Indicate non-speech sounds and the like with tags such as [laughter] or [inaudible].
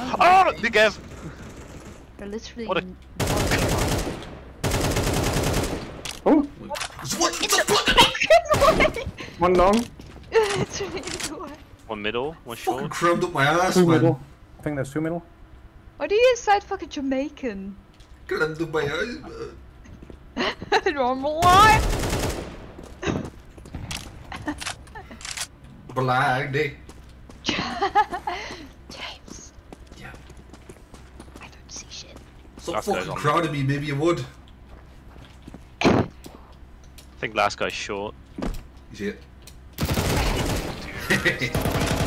Oh, the Gav! They're literally. What a- in- Oh, What the fuck? [laughs] one long, it's really in. One middle, one Fucking short. crammed up my ass, two man. middle. I think there's two middle. Why do you inside fucking Jamaican? Crammed up my ass. man. [laughs] Normal life. Belag, [laughs] eh? Stop Last fucking crowding me, maybe you would. I think last guy's short. You see it? [laughs]